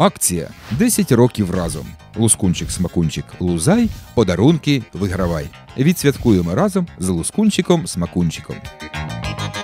Акція 10 років разом. Лускунчик смакунчик лузай, подарунки вигравай. Відсвяткуємо разом з лускунчиком смакунчиком.